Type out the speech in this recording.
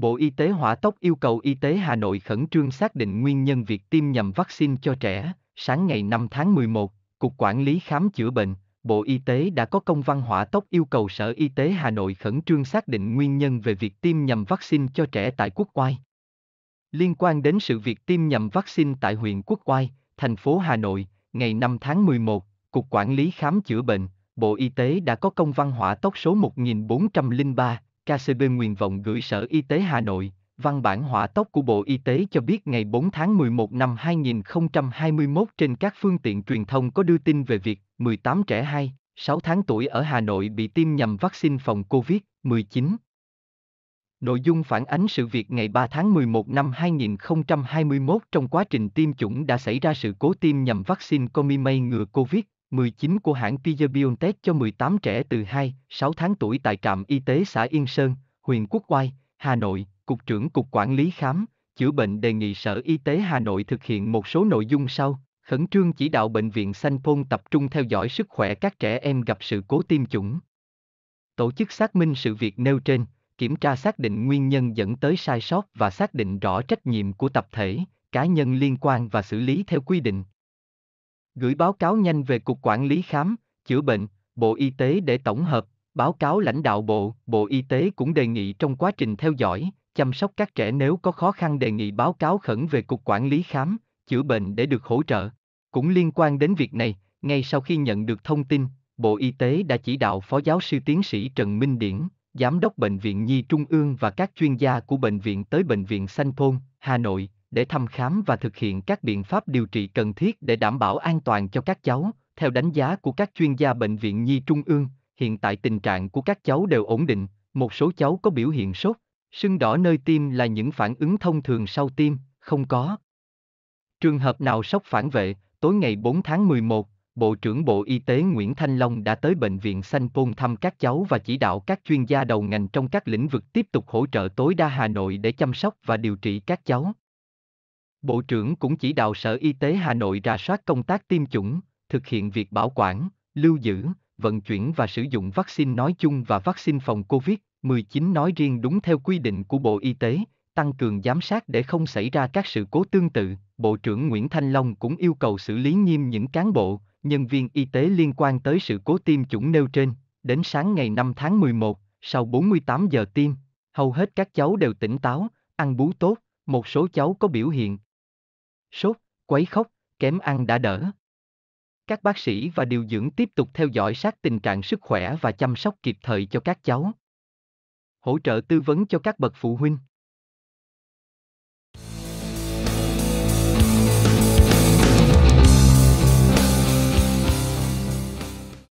Bộ Y tế hỏa tốc yêu cầu Y tế Hà Nội khẩn trương xác định nguyên nhân việc tiêm nhầm vaccine cho trẻ. Sáng ngày 5 tháng 11, Cục Quản lý Khám chữa bệnh, Bộ Y tế đã có công văn hỏa tốc yêu cầu Sở Y tế Hà Nội khẩn trương xác định nguyên nhân về việc tiêm nhầm vaccine cho trẻ tại Quốc Oai. Liên quan đến sự việc tiêm nhầm vaccine tại huyện Quốc Oai, thành phố Hà Nội, ngày 5 tháng 11, Cục Quản lý Khám chữa bệnh, Bộ Y tế đã có công văn hỏa tốc số 1403, KCB nguyện vọng gửi Sở Y tế Hà Nội, văn bản hỏa tốc của Bộ Y tế cho biết ngày 4 tháng 11 năm 2021 trên các phương tiện truyền thông có đưa tin về việc 18 trẻ 2, 6 tháng tuổi ở Hà Nội bị tiêm nhầm vaccine phòng COVID-19. Nội dung phản ánh sự việc ngày 3 tháng 11 năm 2021 trong quá trình tiêm chủng đã xảy ra sự cố tiêm nhầm vaccine Comirnaty ngừa COVID. 19 của hãng Pfizer-BioNTech cho 18 trẻ từ 2, 6 tháng tuổi tại trạm y tế xã Yên Sơn, huyện Quốc Oai, Hà Nội. Cục trưởng Cục Quản lý Khám, chữa bệnh đề nghị Sở Y tế Hà Nội thực hiện một số nội dung sau, khẩn trương chỉ đạo Bệnh viện Sanh Pôn tập trung theo dõi sức khỏe các trẻ em gặp sự cố tiêm chủng. Tổ chức xác minh sự việc nêu trên, kiểm tra xác định nguyên nhân dẫn tới sai sót và xác định rõ trách nhiệm của tập thể, cá nhân liên quan và xử lý theo quy định. Gửi báo cáo nhanh về Cục Quản lý Khám, chữa bệnh, Bộ Y tế để tổng hợp, báo cáo lãnh đạo Bộ, Bộ Y tế cũng đề nghị trong quá trình theo dõi, chăm sóc các trẻ nếu có khó khăn đề nghị báo cáo khẩn về Cục Quản lý Khám, chữa bệnh để được hỗ trợ. Cũng liên quan đến việc này, ngay sau khi nhận được thông tin, Bộ Y tế đã chỉ đạo Phó Giáo sư Tiến sĩ Trần Minh Điển, Giám đốc Bệnh viện Nhi Trung ương và các chuyên gia của bệnh viện tới Bệnh viện Sanh Pôn, Hà Nội, để thăm khám và thực hiện các biện pháp điều trị cần thiết để đảm bảo an toàn cho các cháu. Theo đánh giá của các chuyên gia Bệnh viện Nhi Trung ương, hiện tại tình trạng của các cháu đều ổn định, một số cháu có biểu hiện sốt, Sưng đỏ nơi tim là những phản ứng thông thường sau tiêm, không có. Trường hợp nào sốc phản vệ, tối ngày 4 tháng 11, Bộ trưởng Bộ Y tế Nguyễn Thanh Long đã tới Bệnh viện Sanh Pôn thăm các cháu và chỉ đạo các chuyên gia đầu ngành trong các lĩnh vực tiếp tục hỗ trợ tối đa Hà Nội để chăm sóc và điều trị các cháu. Bộ trưởng cũng chỉ đạo Sở Y tế Hà Nội rà soát công tác tiêm chủng, thực hiện việc bảo quản, lưu giữ, vận chuyển và sử dụng vaccine nói chung và vaccine phòng COVID 19 nói riêng đúng theo quy định của Bộ Y tế, tăng cường giám sát để không xảy ra các sự cố tương tự. Bộ trưởng Nguyễn Thanh Long cũng yêu cầu xử lý nghiêm những cán bộ, nhân viên y tế liên quan tới sự cố tiêm chủng nêu trên. Đến sáng ngày 5 tháng 11, sau 48 giờ tiêm, hầu hết các cháu đều tỉnh táo, ăn bú tốt, một số cháu có biểu hiện sốt, quấy khóc, kém ăn đã đỡ. Các bác sĩ và điều dưỡng tiếp tục theo dõi sát tình trạng sức khỏe và chăm sóc kịp thời cho các cháu hỗ trợ tư vấn cho các bậc phụ huynh.